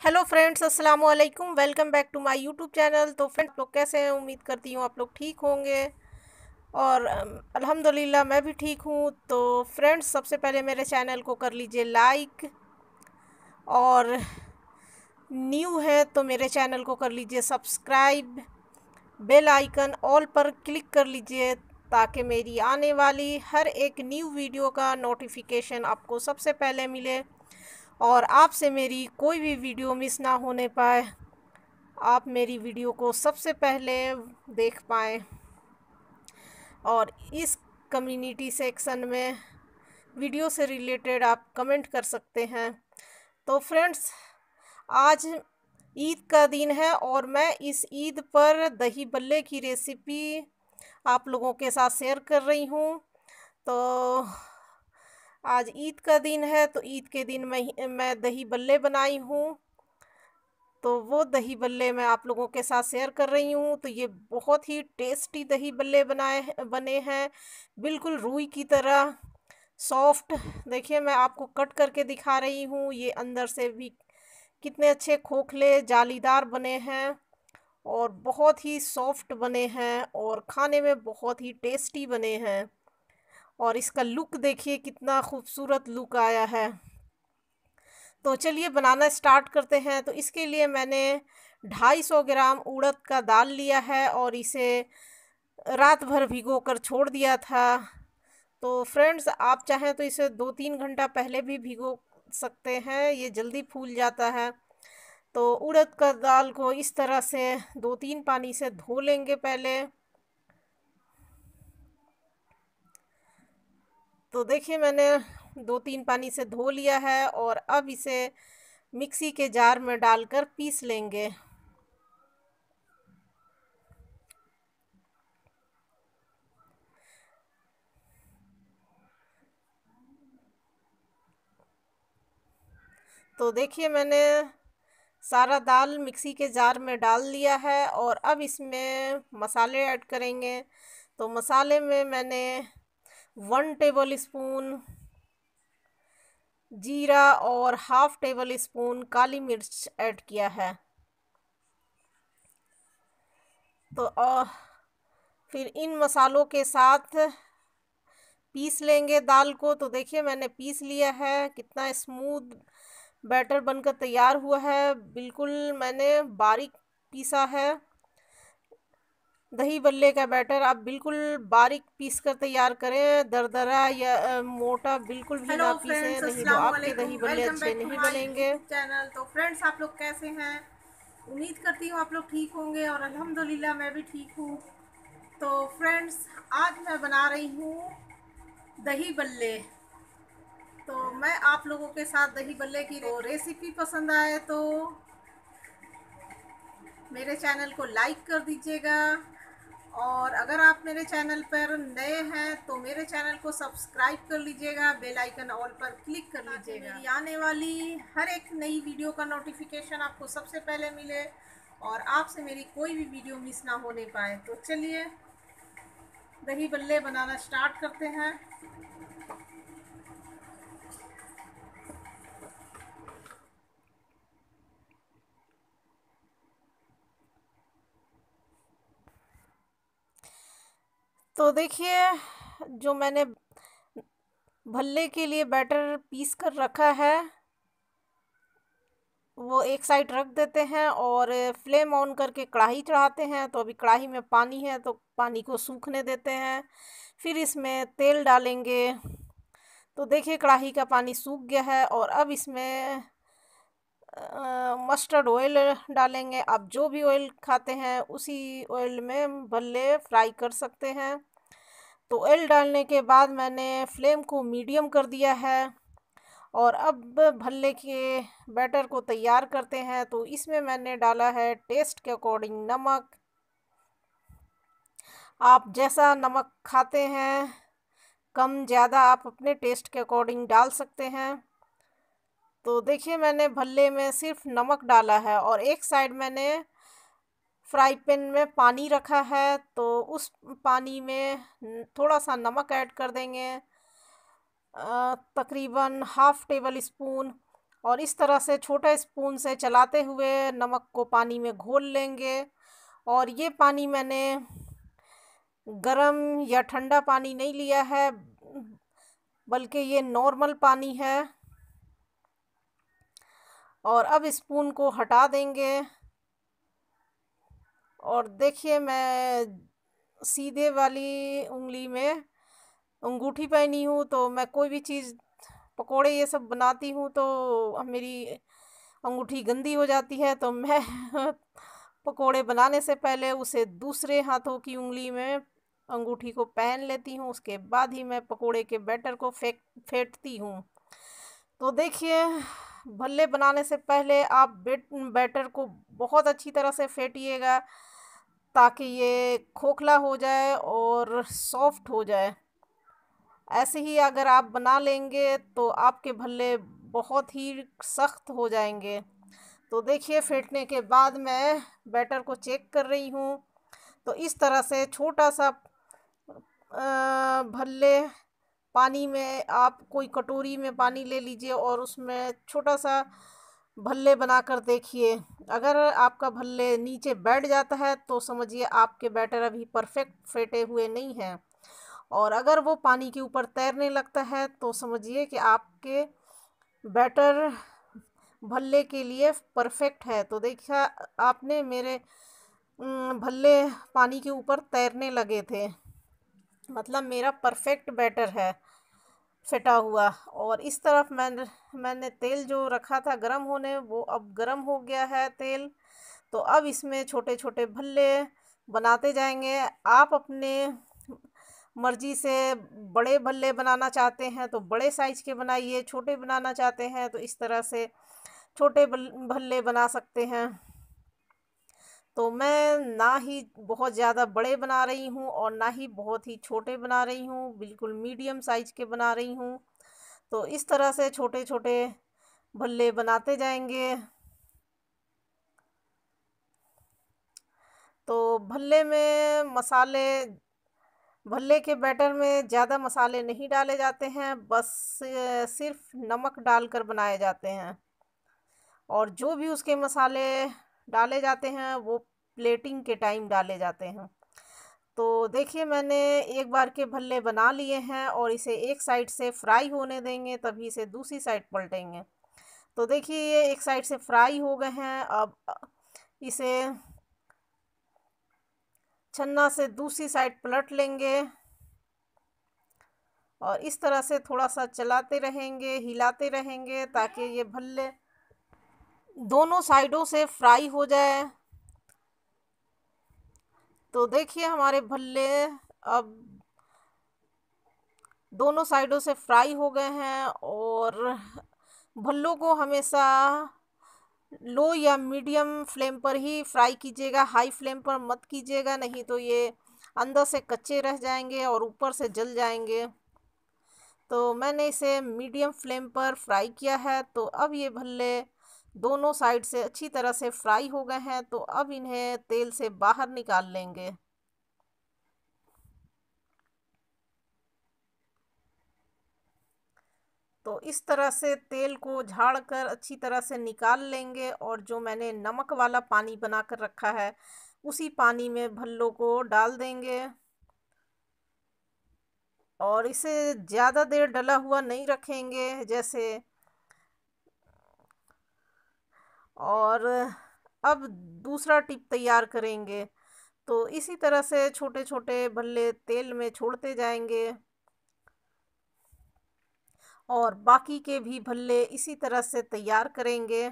Hello friends अस्सलाम वालेकुम welcome back to my YouTube channel. तो फ्रेंड्स लोग कैसे हैं? उम्मीद करती हूँ आप लोग ठीक होंगे। और अल्हम्दुलिल्लाह, मैं भी ठीक हूँ। तो फ्रेंड्स, सबसे पहले मेरे चैनल को कर लीजिए लाइक। और, न्यू है तो मेरे चैनल को कर लीजिए सब्सक्राइब। बेल आइकन ऑल पर क्लिक कर लीजिए ताकि मेरी आने वाली हर एक न्यू वीडियो का नोटिफिकेशन आपको सबसे पहले मिले। और आपसे मेरी कोई भी वीडियो मिस ना होने पाए, आप मेरी वीडियो को सबसे पहले देख पाएँ और इस कम्युनिटी सेक्शन में वीडियो से रिलेटेड आप कमेंट कर सकते हैं। तो फ्रेंड्स, आज ईद का दिन है और मैं इस ईद पर दही बल्ले की रेसिपी आप लोगों के साथ शेयर कर रही हूँ। तो आज ईद का दिन है तो ईद के दिन मैं मैं दही बल्ले बनाई हूँ। तो वो दही बल्ले मैं आप लोगों के साथ शेयर कर रही हूँ। तो ये बहुत ही टेस्टी दही बल्ले बनाए बने हैं। बिल्कुल रुई की तरह सॉफ्ट देखिए, मैं आपको कट करके दिखा रही हूँ। ये अंदर से भी कितने अच्छे खोखले, जालीदार बने हैं और बहुत ही सॉफ्ट बने हैं और खाने में बहुत ही टेस्टी बने हैं। और इसका लुक देखिए कितना खूबसूरत लुक आया है। तो चलिए बनाना स्टार्ट करते हैं। तो इसके लिए मैंने 250 ग्राम उड़द का दाल लिया है और इसे रात भर भिगो कर छोड़ दिया था। तो फ्रेंड्स, आप चाहें तो इसे दो तीन घंटा पहले भी भिगो सकते हैं, ये जल्दी फूल जाता है। तो उड़द का दाल को इस तरह से दो तीन पानी से धो लेंगे पहले। तो देखिए मैंने दो तीन पानी से धो लिया है और अब इसे मिक्सी के जार में डालकर पीस लेंगे। तो देखिए मैंने सारा दाल मिक्सी के जार में डाल लिया है और अब इसमें मसाले ऐड करेंगे। तो मसाले में मैंने वन टेबल स्पून जीरा और हाफ़ टेबल स्पून काली मिर्च ऐड किया है। तो और फिर इन मसालों के साथ पीस लेंगे दाल को। तो देखिए, मैंने पीस लिया है। कितना स्मूथ बैटर बनकर तैयार हुआ है। बिल्कुल मैंने बारीक पीसा है। दही बल्ले का बैटर आप बिल्कुल बारीक पीस कर तैयार करें। दरदरा या मोटा बिल्कुल भी ना पीसे नहीं तो आपके दही बल्ले अच्छे नहीं बनेंगे। चैनल तो फ्रेंड्स आप लोग कैसे हैं? उम्मीद करती हूँ आप लोग ठीक होंगे और अल्हम्दुलिल्लाह मैं भी ठीक हूँ। तो फ्रेंड्स आज मैं बना रही हूँ दही बल्ले। तो मैं आप लोगों के साथ दही बल्ले की तो रेसिपी पसंद आए तो मेरे चैनल को लाइक कर दीजिएगा। और अगर आप मेरे चैनल पर नए हैं तो मेरे चैनल को सब्सक्राइब कर लीजिएगा बेल आइकन ऑल पर क्लिक कर लीजिएगा मेरी आने वाली हर एक नई वीडियो का नोटिफिकेशन आपको सबसे पहले मिले और आपसे मेरी कोई भी वीडियो मिस ना होने पाए। तो चलिए दही बल्ले बनाना स्टार्ट करते हैं। तो देखिए, जो मैंने भल्ले के लिए बैटर पीस कर रखा है, वो एक साइड रख देते हैं और फ्लेम ऑन करके कढ़ाई चढ़ाते हैं। तो अभी कढ़ाई में पानी है तो पानी को सूखने देते हैं। फिर इसमें तेल डालेंगे। तो देखिए, कढ़ाई का पानी सूख गया है और अब इसमें मस्टर्ड ऑयल डालेंगे। आप जो भी ऑयल खाते हैं, उसी ऑयल में भल्ले फ्राई कर सकते हैं। तो ऑयल डालने के बाद मैंने फ्लेम को मीडियम कर दिया है। और अब भल्ले के बैटर को तैयार करते हैं। तो इसमें मैंने डाला है टेस्ट के अकॉर्डिंग नमक। आप जैसा नमक खाते हैं, कम ज़्यादा आप अपने टेस्ट के अकॉर्डिंग डाल सकते हैं। तो देखिए मैंने भल्ले में सिर्फ़ नमक डाला है और एक साइड मैंने फ्राई पैन में पानी रखा है तो उस पानी में थोड़ा सा नमक ऐड कर देंगे। तकरीबन हाफ़ टेबल स्पून और इस तरह से छोटे स्पून से चलाते हुए नमक को पानी में घोल लेंगे। और ये पानी मैंने गरम या ठंडा पानी नहीं लिया है, बल्कि ये नॉर्मल पानी है। और अब स्पून को हटा देंगे। और देखिए मैं सीधे वाली उंगली में अंगूठी पहनी हूँ तो मैं कोई भी चीज़, पकोड़े ये सब बनाती हूँ तो मेरी अंगूठी गंदी हो जाती है तो मैं पकोड़े बनाने से पहले उसे दूसरे हाथों की उंगली में अंगूठी को पहन लेती हूँ, उसके बाद ही मैं पकोड़े के बैटर को फेंक, फेंटती हूँ। तो देखिए, भल्ले बनाने से पहले आप बेट, बैटर को बहुत अच्छी तरह से फेंटिएगा ताकि ये खोखला हो जाए और सॉफ्ट हो जाए। ऐसे ही अगर आप बना लेंगे तो आपके भल्ले बहुत ही सख्त हो जाएँगे। तो देखिए, फेंटने के बाद मैं बैटर को चेक कर रही हूँ। तो इस तरह से छोटा सा भल्ले पानी में आप कोई कटोरी में पानी ले लीजिए और उसमें छोटा सा भल्ले बनाकर देखिए। अगर आपका भल्ले नीचे बैठ जाता है तो समझिए आपके बैटर अभी परफेक्ट फेटे हुए नहीं हैं। और अगर वो पानी के ऊपर तैरने लगता है तो समझिए कि आपके बैटर भल्ले के लिए परफेक्ट है। तो देखिए, आपने मेरे भल्ले पानी के ऊपर तैरने लगे थे। मतलब मेरा परफेक्ट बैटर है। फटा हुआ और इस तरफ़ मैंने मैंने तेल जो रखा था गरम होने, वो अब गरम हो गया है तेल। तो अब इसमें छोटे छोटे भल्ले बनाते जाएँगे। आप अपने मर्ज़ी से बड़े भल्ले बनाना चाहते हैं तो बड़े साइज़ के बनाइए, छोटे बनाना चाहते हैं तो इस तरह से छोटे भल्ले बना सकते हैं। तो मैं ना ही बहुत ज़्यादा बड़े बना रही हूँ और ना ही बहुत ही छोटे बना रही हूँ, बिल्कुल मीडियम साइज़ के बना रही हूँ। तो इस तरह से छोटे छोटे भल्ले बनाते जाएँगे। तो भल्ले में मसाले, भल्ले के बैटर में ज़्यादा मसाले नहीं डाले जाते हैं, बस सिर्फ़ नमक डालकर बनाए जाते हैं। और जो भी उसके मसाले डाले जाते हैं, वो प्लेटिंग के टाइम डाले जाते हैं। तो देखिए, मैंने एक बार के भल्ले बना लिए हैं और इसे एक साइड से फ्राई होने देंगे, तभी इसे दूसरी साइड पलटेंगे। तो देखिए, ये एक साइड से फ्राई हो गए हैं। अब इसे छन्ना से दूसरी साइड पलट लेंगे और इस तरह से थोड़ा सा चलाते रहेंगे, हिलाते रहेंगे ताकि ये भल्ले दोनों साइडों से फ्राई हो जाए। तो देखिए हमारे भल्ले अब दोनों साइडों से फ्राई हो गए हैं और भल्लों को हमेशा लो या मीडियम फ्लेम पर ही फ्राई कीजिएगा, हाई फ्लेम पर मत कीजिएगा, नहीं तो ये अंदर से कच्चे रह जाएँगे और ऊपर से जल जाएँगे। तो मैंने इसे मीडियम फ्लेम पर फ्राई किया है। तो अब ये भल्ले दोनों साइड से अच्छी तरह से फ्राई हो गए हैं तो अब इन्हें तेल से बाहर निकाल लेंगे। तो इस तरह से तेल को झाड़ कर अच्छी तरह से निकाल लेंगे, और जो मैंने नमक वाला पानी बना कर रखा है, उसी पानी में भल्लों को डाल देंगे। और इसे ज़्यादा देर डला हुआ नहीं रखेंगे, जैसे और अब दूसरा टिप तैयार करेंगे। तो इसी तरह से छोटे छोटे भल्ले तेल में छोड़ते जाएँगे। और बाकी के भी भल्ले इसी तरह से तैयार करेंगे।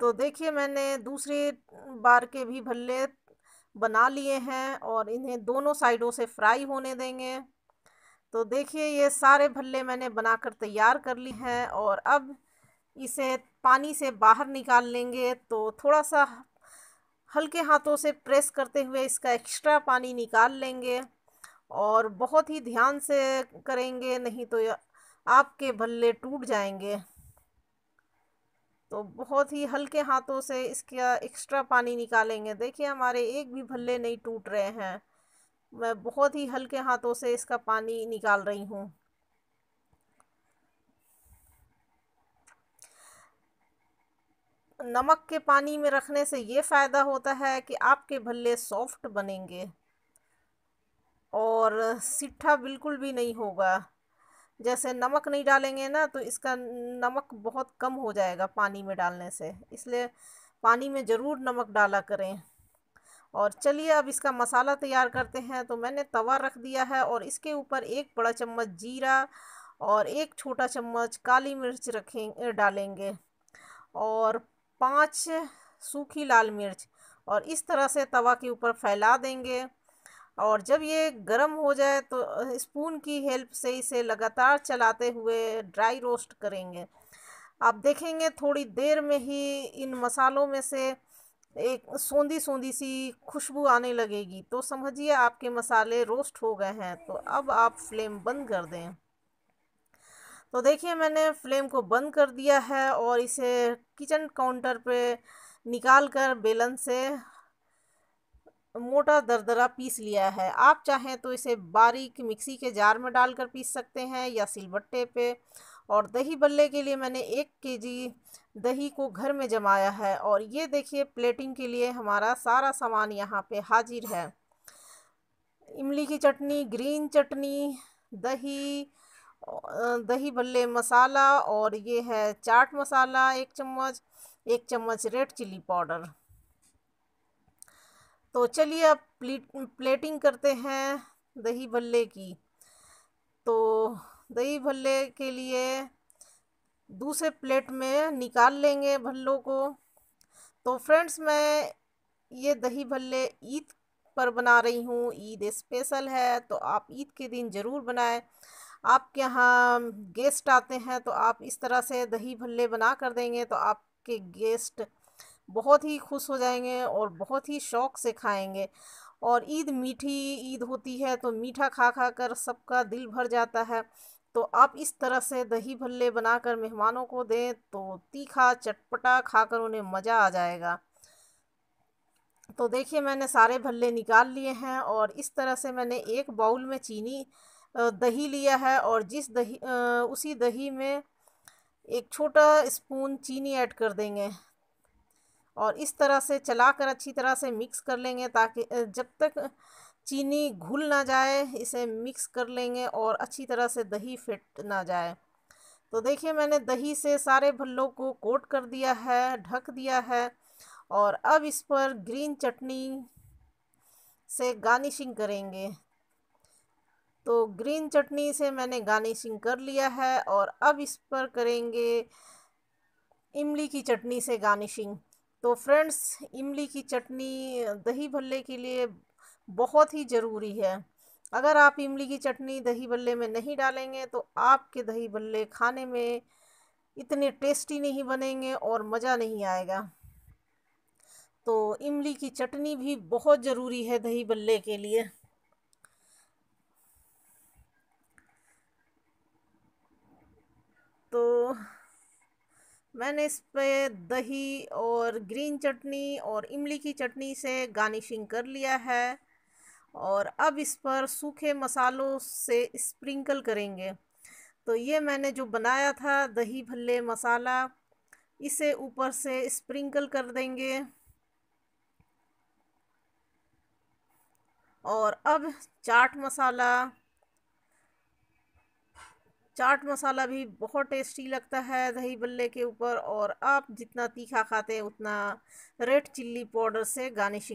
तो देखिए, मैंने दूसरे बार के भी भल्ले बना लिए हैं और इन्हें दोनों साइडों से फ्राई होने देंगे। तो देखिए, ये सारे भल्ले मैंने बनाकर तैयार कर ली हैं और अब इसे पानी से बाहर निकाल लेंगे तो थोड़ा सा हल्के हाथों से प्रेस करते हुए इसका एक्स्ट्रा पानी निकाल लेंगे और बहुत ही ध्यान से करेंगे, नहीं तो आपके भल्ले टूट जाएँगे। तो बहुत ही हल्के हाथों से इसका एक्स्ट्रा पानी निकालेंगे। देखिए, हमारे एक भी भल्ले नहीं टूट रहे हैं। मैं बहुत ही हल्के हाथों से इसका पानी निकाल रही हूँ। नमक के पानी में रखने से ये फ़ायदा होता है कि आपके भल्ले सॉफ्ट बनेंगे। और सिट्ठा बिल्कुल भी नहीं होगा। जैसे नमक नहीं डालेंगे ना तो इसका नमक बहुत कम हो जाएगा पानी में डालने से। इसलिए पानी में ज़रूर नमक डाला करें। और चलिए, अब इसका मसाला तैयार करते हैं। तो मैंने तवा रख दिया है और इसके ऊपर एक बड़ा चम्मच जीरा और एक छोटा चम्मच काली मिर्च रखें, डालेंगे। और पाँच सूखी लाल मिर्च और इस तरह से तवा के ऊपर फैला देंगे। और जब ये गर्म हो जाए तो स्पून की हेल्प से इसे लगातार चलाते हुए ड्राई रोस्ट करेंगे। आप देखेंगे थोड़ी देर में ही इन मसालों में से एक सोंधी सोंधी सी खुशबू आने लगेगी। तो समझिए आपके मसाले रोस्ट हो गए हैं तो अब आप फ्लेम बंद कर दें। तो देखिए, मैंने फ्लेम को बंद कर दिया है और इसे किचन काउंटर पे निकाल कर बेलन से मोटा दरदरा पीस लिया है। आप चाहें तो इसे बारीक मिक्सी के जार में डालकर पीस सकते हैं या सिलबट्टे पे। और दही बल्ले के लिए मैंने एक केजी दही को घर में जमाया है और ये देखिए, प्लेटिंग के लिए हमारा सारा सामान यहाँ पे हाजिर है। इमली की चटनी, ग्रीन चटनी, दही दही भल्ले मसाला और ये है चाट मसाला, एक चम्मच एक चम्मच रेड चिल्ली पाउडर। तो चलिए अब प्लेटिंग करते हैं दही भल्ले की। तो दही भल्ले के लिए दूसरे प्लेट में निकाल लेंगे भल्लों को। तो फ्रेंड्स, मैं ये दही भल्ले ईद पर बना रही हूँ। ईद स्पेशल है तो आप ईद के दिन ज़रूर बनाएँ। आपके यहाँ गेस्ट आते हैं तो आप इस तरह से दही भल्ले बना कर देंगे तो आपके गेस्ट बहुत ही खुश हो जाएँगे और बहुत ही शौक़ से खाएँगे। और ईद मीठी ईद होती है तो मीठा खा खा कर सबका दिल भर जाता है। तो आप इस तरह से दही भल्ले बनाकर मेहमानों को दें तो तीखा चटपटा खाकर उन्हें मज़ा आ जाएगा। तो देखिए, मैंने सारे भल्ले निकाल लिए हैं और इस तरह से मैंने एक बाउल में चीनी दही लिया है और जिस दही उसी दही में एक छोटा स्पून चीनी ऐड कर देंगे। और इस तरह से चलाकर अच्छी तरह से मिक्स कर लेंगे ताकि जब तक चीनी घुल ना जाए, इसे मिक्स कर लेंगे और अच्छी तरह से दही फिट ना जाए। तो देखिए, मैंने दही से सारे भल्लों को कोट कर दिया है, ढक दिया है और अब इस पर ग्रीन चटनी से गार्निशिंग करेंगे। तो ग्रीन चटनी से मैंने गार्निशिंग कर लिया है और अब इस पर करेंगे इमली की चटनी से गार्निशिंग। तो फ्रेंड्स, इमली की चटनी दही भल्ले के लिए बहुत ही ज़रूरी है। अगर आप इमली की चटनी दही भल्ले में नहीं डालेंगे तो आपके दही भल्ले खाने में इतने टेस्टी नहीं बनेंगे और मज़ा नहीं आएगा। तो इमली की चटनी भी बहुत ज़रूरी है दही भल्ले के लिए। तो मैंने इस पे दही और ग्रीन चटनी और इमली की चटनी से गार्निशिंग कर लिया है और अब इस पर सूखे मसालों से स्प्रिंकल करेंगे। तो ये मैंने जो बनाया था दही भल्ले मसाला, इसे ऊपर से स्प्रिंकल कर देंगे। और अब चाट मसाला चाट मसाला भी बहुत टेस्टी लगता है दही बल्ले के ऊपर और आप जितना तीखा खाते हैं उतना रेड चिल्ली पाउडर से गार्निशिंग